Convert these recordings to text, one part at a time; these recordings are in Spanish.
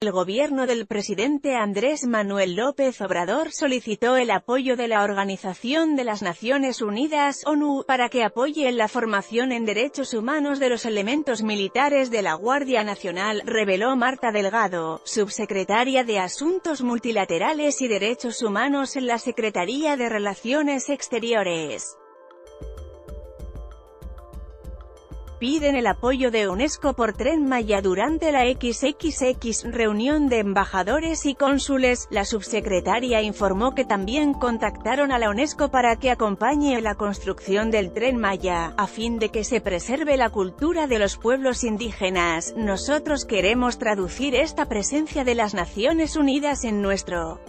El gobierno del presidente Andrés Manuel López Obrador solicitó el apoyo de la Organización de las Naciones Unidas, ONU, para que apoye la formación en derechos humanos de los elementos militares de la Guardia Nacional, reveló Marta Delgado, subsecretaria de Asuntos Multilaterales y Derechos Humanos en la Secretaría de Relaciones Exteriores. Piden el apoyo de UNESCO por Tren Maya durante la XXX reunión de embajadores y cónsules, la subsecretaria informó que también contactaron a la UNESCO para que acompañe la construcción del Tren Maya, a fin de que se preserve la cultura de los pueblos indígenas. Nosotros queremos traducir esta presencia de las Naciones Unidas en nuestro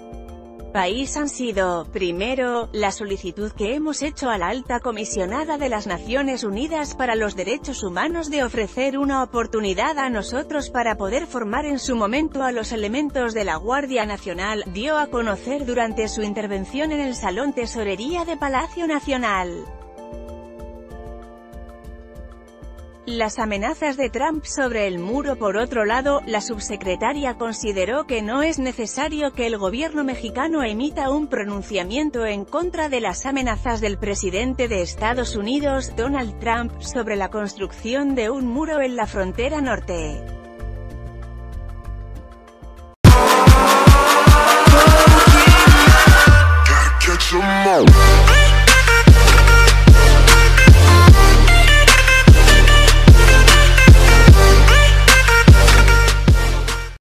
país han sido, primero, la solicitud que hemos hecho a la alta comisionada de las Naciones Unidas para los Derechos Humanos de ofrecer una oportunidad a nosotros para poder formar en su momento a los elementos de la Guardia Nacional, dio a conocer durante su intervención en el Salón Tesorería de Palacio Nacional. Las amenazas de Trump sobre el muro por otro lado, la subsecretaria consideró que no es necesario que el gobierno mexicano emita un pronunciamiento en contra de las amenazas del presidente de Estados Unidos, Donald Trump, sobre la construcción de un muro en la frontera norte.